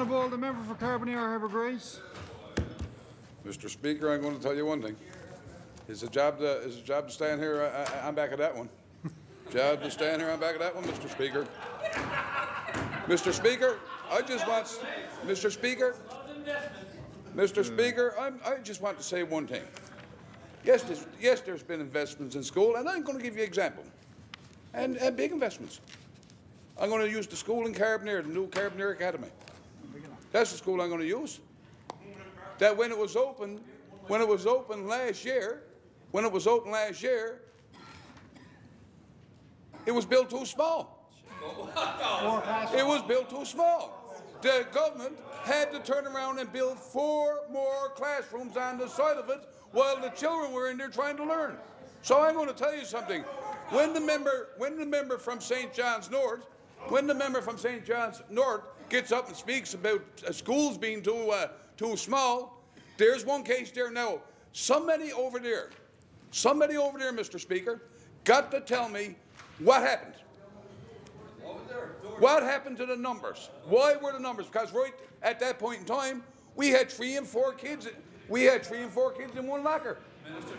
Honourable, the member for Carbonear Harbour Grace. Mr. Speaker, I'm going to tell you one thing. It's a job to, it's a job to stand here, I, I'm back at that one. Job to stand here, I'm back at that one, Mr. Speaker. Mr. Speaker, I just want, Mr. Speaker, Mr. Speaker, I'm, I just want to say one thing. Yes, there's, yes, there's been investments in school, and I'm going to give you an example. And, and big investments. I'm going to use the school in Carbonear, the new Carbonear Academy. That's the school I'm going to use that when it was open, when it was open last year, when it was open last year, it was built too small. It was built too small. The government had to turn around and build four more classrooms on the side of it while the children were in there trying to learn. So I'm going to tell you something. When the member, when the member from St. John's North, when the member from St. John's North gets up and speaks about uh, schools being too uh, too small, there's one case there now. Somebody over there, somebody over there, Mr. Speaker, got to tell me what happened. What happened to the numbers? Why were the numbers? Because right at that point in time, we had three and four kids. We had three and four kids in one locker.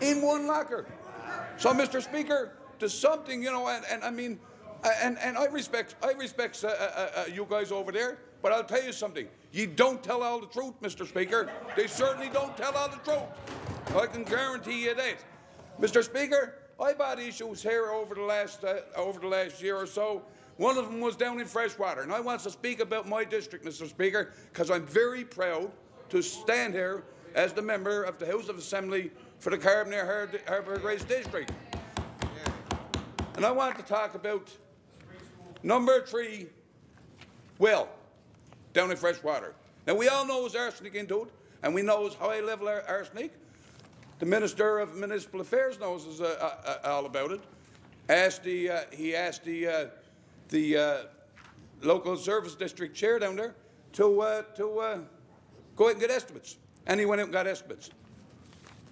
In one locker. So, Mr. Speaker, there's something, you know, and, and I mean, and, and I respect, I respect uh, uh, uh, you guys over there, but I'll tell you something. You don't tell all the truth, Mr. Speaker. They certainly don't tell all the truth. I can guarantee you that. Mr. Speaker, I've had issues here over the last uh, over the last year or so. One of them was down in Freshwater, and I want to speak about my district, Mr. Speaker, because I'm very proud to stand here as the member of the House of Assembly for the Carbonear Har- Harbour Grace District. And I want to talk about number three, well, down in Freshwater. Now, we all know there's arsenic into it, and we know it's high level ar- arsenic. The Minister of Municipal Affairs knows us, uh, uh, all about it. Asked the, uh, he asked the, uh, the uh, local service district chair down there to, uh, to uh, go out and get estimates. And he went out and got estimates.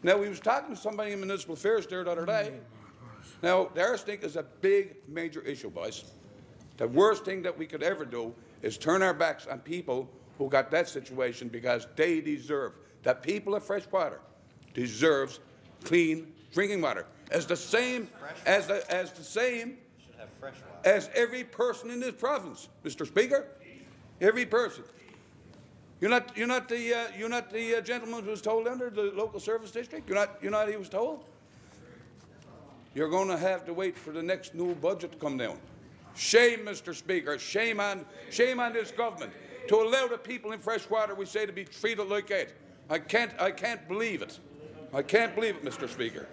Now, he was talking to somebody in municipal affairs there the other day. Now, the arsenic is a big, major issue, boys. The worst thing that we could ever do is turn our backs on people who got that situation because they deserve, the people of Freshwater deserves clean drinking water. As the same, as the, as the same fresh water. as every person in this province, Mr. Speaker. Every person. You're not, you're not the, uh, you're not the uh, gentleman who was told under the local service district? You're not, you're not he was told? You're going to have to wait for the next new budget to come down. Shame, Mr. Speaker. Shame on, shame on this government to allow the people in Freshwater, we say, to be treated like that. I can't, I can't believe it. I can't believe it, Mr. Speaker.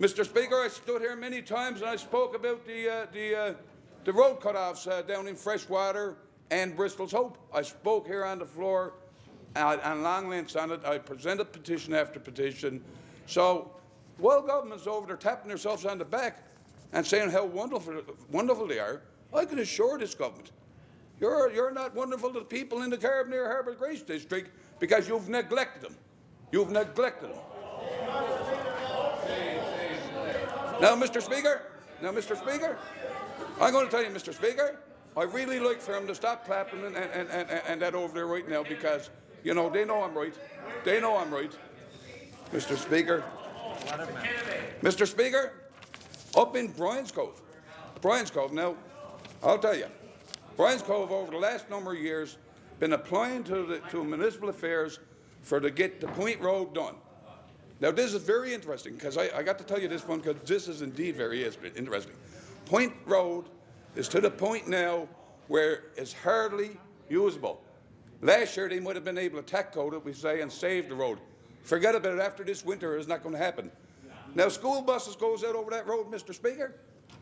Mr. Speaker, I stood here many times and I spoke about the, uh, the, uh, the road cutoffs uh, down in Freshwater and Bristol's Hope. I spoke here on the floor uh, on long lengths on it. I presented petition after petition. So, while government's over there tapping themselves on the back and saying how wonderful, wonderful they are, I can assure this government, you're, you're not wonderful to the people in the Carbonear Harbour Grace District because you've neglected them. You've neglected them. Now, Mr. Speaker, now, Mr. Speaker, I'm going to tell you, Mr. Speaker, I really like for him to stop clapping and, and, and, and that over there right now because, you know, they know I'm right. They know I'm right. Mr. Speaker, Mr. Speaker, up in Bryant's Cove, Bryant's Cove, now, I'll tell you, Bryant's Cove over the last number of years been applying to, the, to municipal affairs for to get the Point Road done. Now, this is very interesting because I, I got to tell you this one because this is indeed very interesting. Point Road is to the point now where it's hardly usable. Last year, they might have been able to tack coat it, we say, and save the road. Forget about it. After this winter, it's not going to happen. Now, school buses goes out over that road, Mr. Speaker.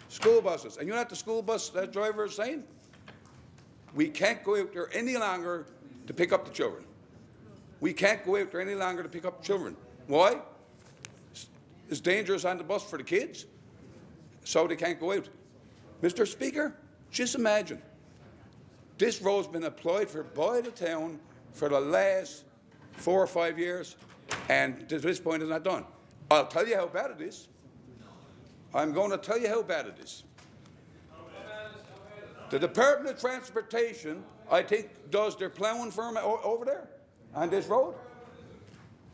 School buses. And you know what the school bus uh, driver is saying? We can't go out there any longer to pick up the children. We can't go out there any longer to pick up children. Why? It's dangerous on the bus for the kids, so they can't go out. Mr. Speaker, just imagine. This road's been applied for by the town for the last four or five years, and to this point is not done. I'll tell you how bad it is. I'm going to tell you how bad it is. The Department of Transportation, I think, does their ploughing firm over there on this road.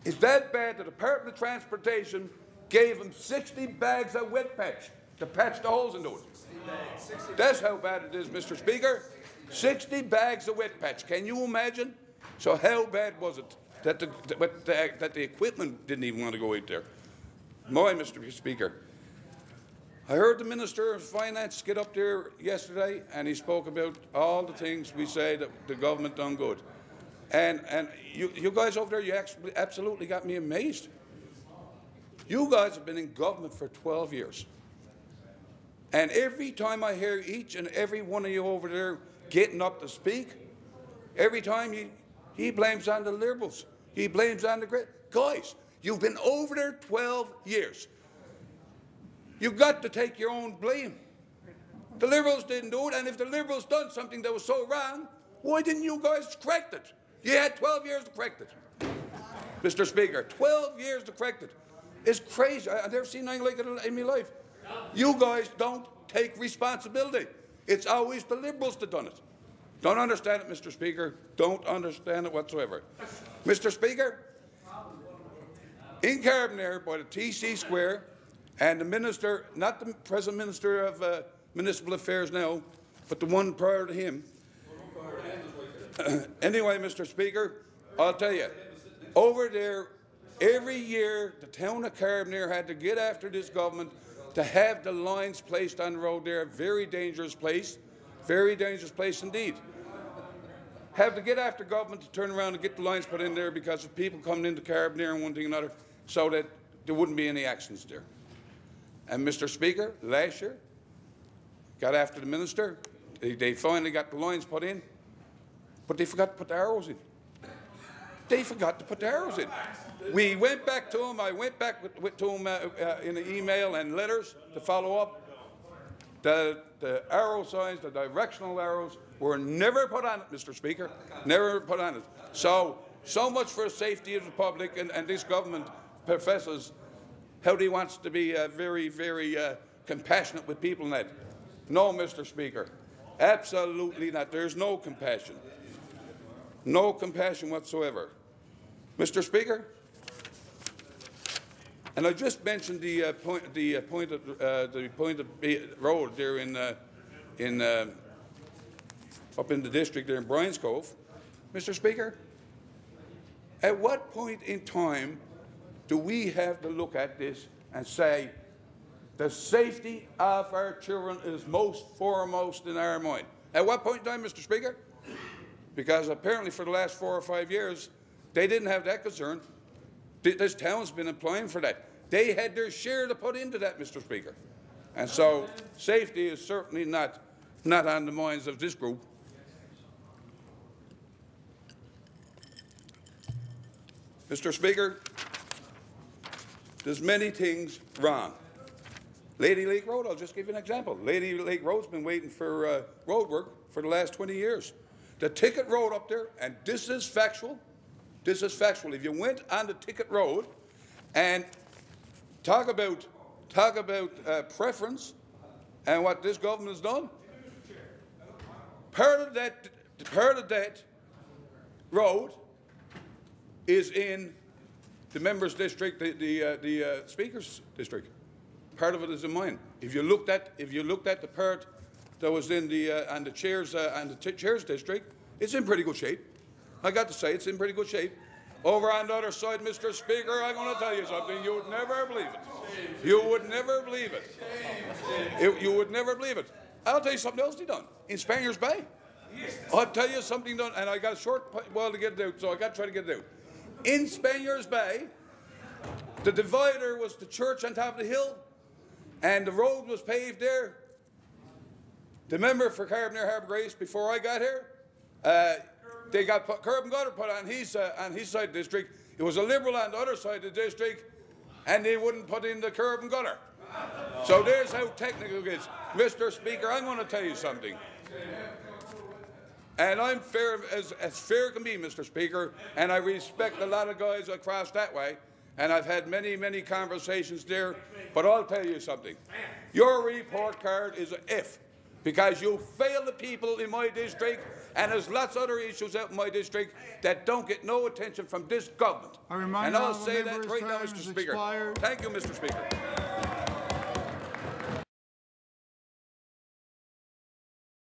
It's that bad the Department of Transportation gave them 60 bags of wet patch to patch the holes into it. That's how bad it is, Mr. Speaker. 60 bags of wet patch. Can you imagine? So how bad was it that the, that the, that the equipment didn't even want to go out there? My, Mr. Speaker. I heard the Minister of Finance get up there yesterday and he spoke about all the things we say that the government done good. And, and you, you guys over there, you actually absolutely got me amazed. You guys have been in government for 12 years. And every time I hear each and every one of you over there getting up to speak, every time he, he blames on the Liberals. He blames on the great. Guys, you've been over there 12 years. You've got to take your own blame. The Liberals didn't do it, and if the Liberals done something that was so wrong, why didn't you guys correct it? You had 12 years to correct it. Mr. Speaker, 12 years to correct it. It's crazy. I've never seen anything like it in my life. You guys don't take responsibility. It's always the Liberals that done it. Don't understand it, Mr. Speaker. Don't understand it whatsoever. Mr. Speaker, in Carbonear by the TC Square, and the minister, not the present minister of uh, municipal affairs now, but the one prior to him. anyway, Mr. Speaker, I'll tell you, over there, every year the town of Carbonear had to get after this government to have the lines placed on the road there. Very dangerous place, very dangerous place indeed have to get after government to turn around and get the lines put in there because of people coming into Carbonear and one thing another, so that there wouldn't be any accidents there. And Mr. Speaker, last year, got after the minister. They, they finally got the lines put in, but they forgot to put the arrows in. They forgot to put the arrows in. We went back to him. I went back with, with, to him uh, uh, in an email and letters to follow up. The, the arrow signs, the directional arrows, were never put on it, Mr. Speaker. Never put on it. So, so much for safety of the public, and, and this government professes how he wants to be uh, very, very uh, compassionate with people and that. No, Mr. Speaker. Absolutely not. There's no compassion. No compassion whatsoever. Mr. Speaker, and I just mentioned the uh, point, the uh, point of uh, the point of road there in uh, in uh, up in the district there in Bryant's Cove, Mr. Speaker. At what point in time do we have to look at this and say the safety of our children is most foremost in our mind? At what point in time, Mr. Speaker? Because apparently for the last four or five years, they didn't have that concern. This town's been applying for that. They had their share to put into that, Mr. Speaker. And so safety is certainly not, not on the minds of this group. Mr. Speaker, there's many things wrong. Lady Lake Road, I'll just give you an example. Lady Lake Road's been waiting for uh, road work for the last 20 years. The ticket road up there, and this is factual, this is factual. If you went on the ticket road and talk about, talk about uh, preference and what this government has done, part of that, part of that road is in the members' district, the, the, uh, the uh, speaker's district. Part of it is in mine. If you looked at, if you looked at the part that was in the, uh, and the chairs, uh, and the chairs district, it's in pretty good shape. I got to say, it's in pretty good shape. Over on the other side, Mr. Speaker, I'm going to tell you something. You would never believe it. You would never believe it. It- You would never believe it. I'll tell you something else he done in Spaniards Bay. I'll tell you something done, and I got a short while to get it out, so I got to try to get it out. In Spaniards Bay, the divider was the church on top of the hill, and the road was paved there. The member for Carbonear Harbour Grace, before I got here, uh, they got put, curb and gutter put on his, uh, on his side of the district. It was a Liberal on the other side of the district, and they wouldn't put in the curb and gutter. So there's how technical it is. Mr. Speaker, I'm going to tell you something. And I'm fair as, as fair can be, Mr. Speaker, and I respect a lot of guys across that way, and I've had many, many conversations there, but I'll tell you something. Your report card is a F. because you fail the people in my district, and there's lots of other issues out in my district that don't get no attention from this government. I remind and I'll say that right now, Mr. Speaker. expired. Thank you, Mr. Speaker.